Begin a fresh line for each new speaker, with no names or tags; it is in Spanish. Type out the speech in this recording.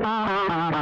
Ah.